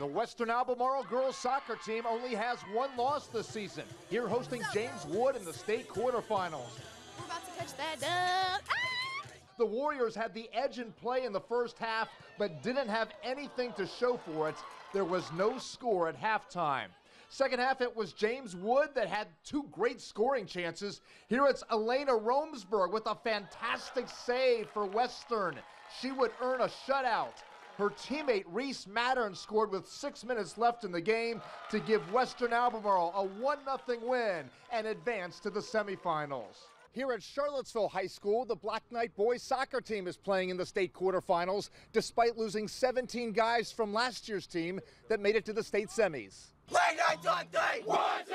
The Western Albemarle girls soccer team only has one loss this season. Here hosting James Wood in the state quarterfinals. We're about to catch that dub. Ah! The Warriors had the edge in play in the first half, but didn't have anything to show for it. There was no score at halftime. Second half, it was James Wood that had two great scoring chances. Here it's Elena Romsberg with a fantastic save for Western. She would earn a shutout. Her teammate Reese Mattern scored with six minutes left in the game to give Western Albemarle a 1 0 win and advance to the semifinals. Here at Charlottesville High School, the Black Knight boys soccer team is playing in the state quarterfinals despite losing 17 guys from last year's team that made it to the state semis. Black Knights on! One, two!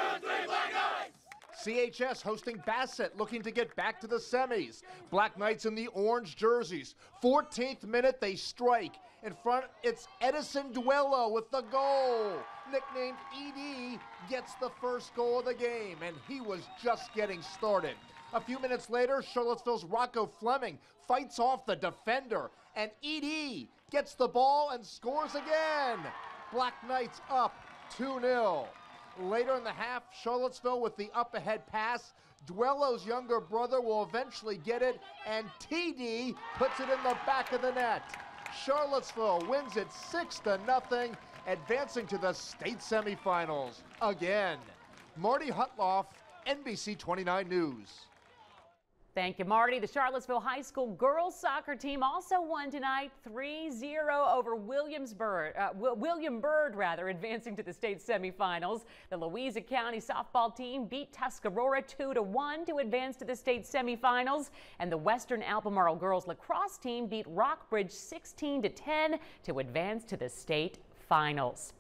CHS hosting Bassett looking to get back to the semis. Black Knights in the orange jerseys. 14th minute, they strike. In front, it's Edison Duello with the goal. Nicknamed ED gets the first goal of the game, and he was just getting started. A few minutes later, Charlottesville's Rocco Fleming fights off the defender, and ED gets the ball and scores again. Black Knights up 2 0. Later in the half, Charlottesville with the up ahead pass. Duello's younger brother will eventually get it, and TD puts it in the back of the net. Charlottesville wins it 6 to nothing, advancing to the state semifinals again. Marty Hudtloff, NBC 29 News. Thank you, Marty. The Charlottesville High School girls soccer team also won tonight 3-0 over Williamsburg, uh, William Byrd, rather, advancing to the state semifinals. The Louisa County softball team beat Tuscarora 2-1 to advance to the state semifinals, and the Western Albemarle girls lacrosse team beat Rockbridge 16-10 to advance to the state finals.